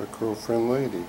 a girlfriend lady.